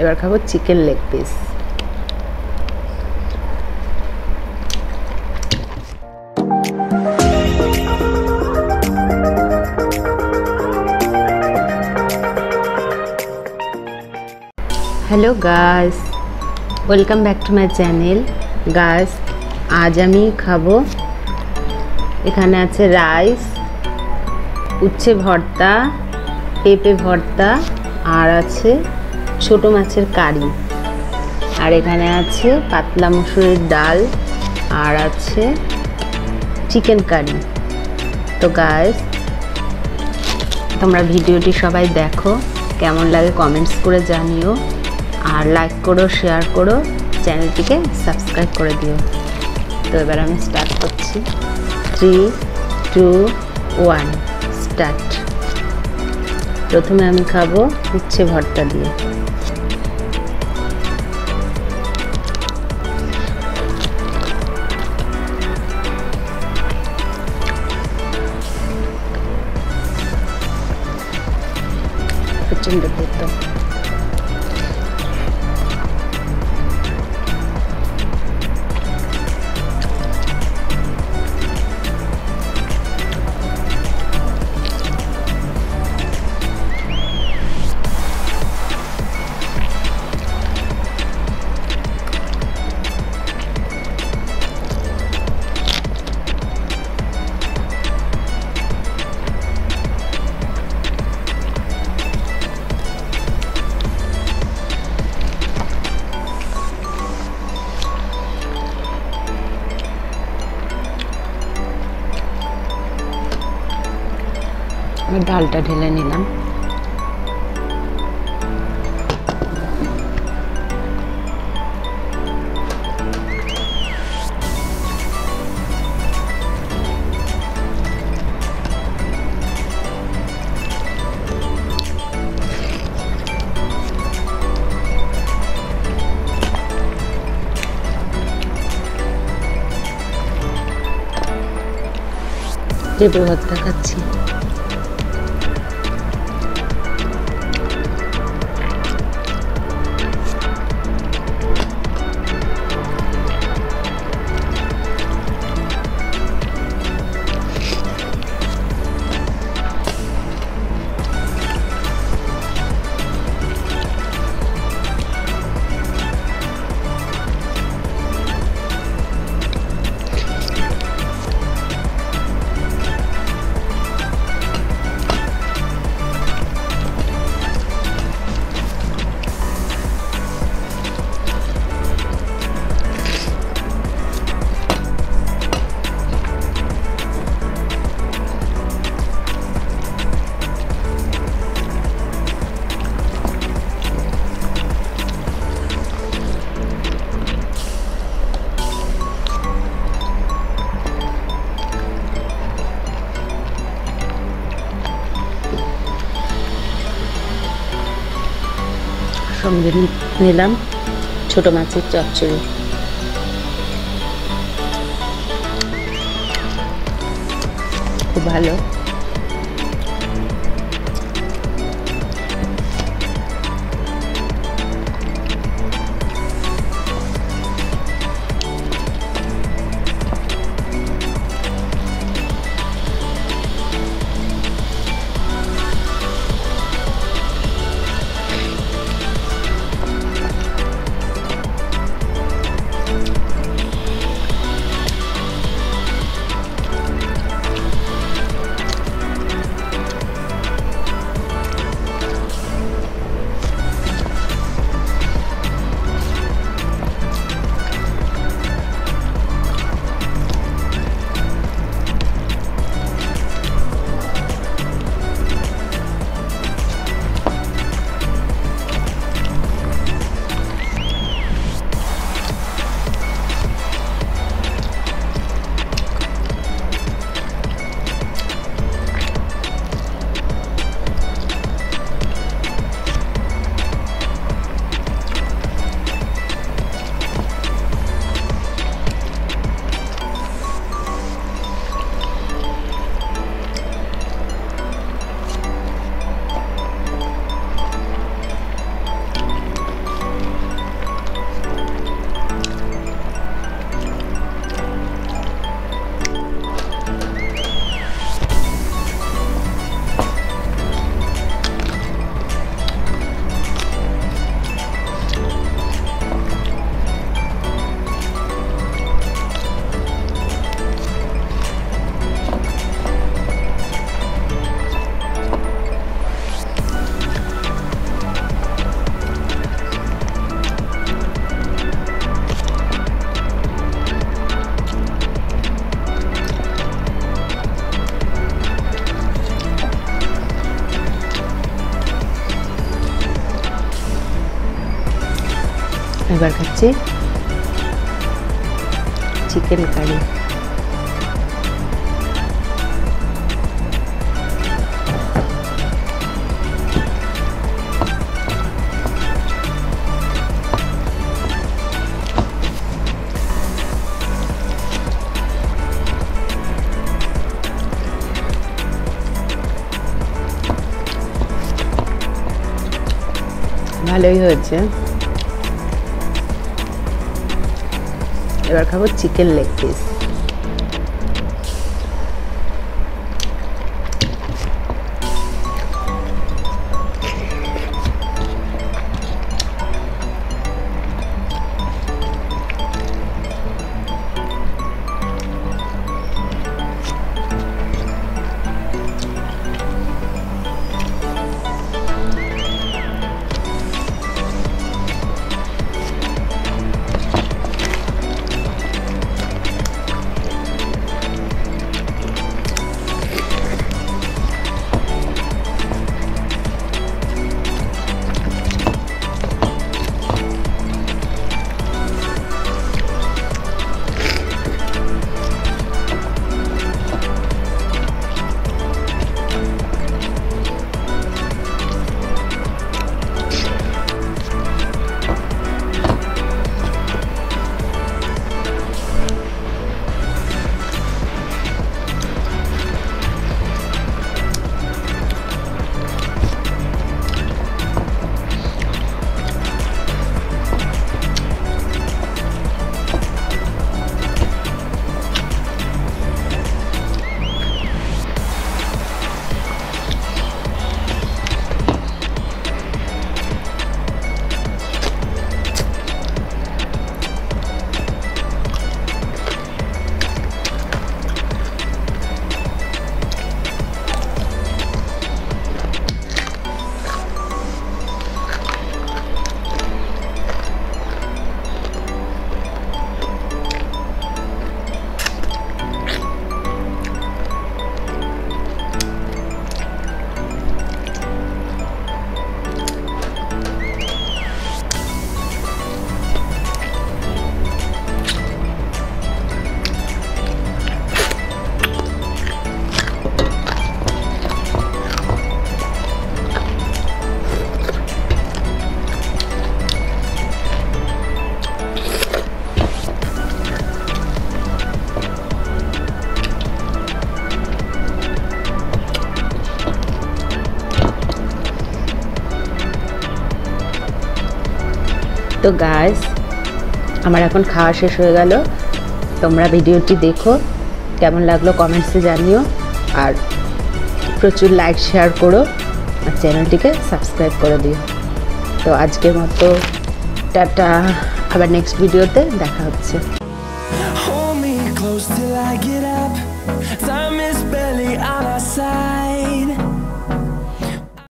এবার খাব chicken leg piece hello guys welcome back to my channel guys আজ আমি খাব, এখানে আছে রাইস উচ্ছে ভর্তা, পেঁপে ভর্তা, আর আছে ছোট মাছের কারি। আর এখানে আছে পাতলা মুসুরির ডাল আর আছে চিকেন কারি। তো গাইস তোমরা ভিডিওটি সবাই দেখো, কেমন লাগে কমেন্টস করে জানিও। আর লাইক করো শেয়ার করো, চ্যানেলটিকে সাবস্ক্রাইব করে দিও। তো এবার আমি স্টার্ট করছি। থ্রি টু ওয়ান স্টার্ট প্রথমে আমি খাব উচ্ছে ভর্তা দিয়ে। প্রচণ্ড তেতো ডালটা ঢেলে নিলাম। পেঁপে ভর্তা সঙ্গে নিলাম ছোট মাছের চচ্চড়ি। খুব ভালো। এবার খাচ্ছি চিকেন কারি ভালোই হয়েছে এবার খাব চিকেন লেগ পিস তো গাছ আমার এখন খাওয়া শেষ হয়ে গেল। তোমরা ভিডিওটি দেখো, কেমন লাগল কমেন্টসে জানিও। আর প্রচুর লাইক শেয়ার করো, আর চ্যানেলটিকে সাবস্ক্রাইব করে দিও। তো আজকের মতো, টাটা। আবার নেক্সট ভিডিওতে দেখা হচ্ছে।